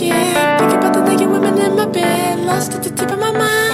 naked. Think about the naked women in my bed. Lost at the tip of my mind.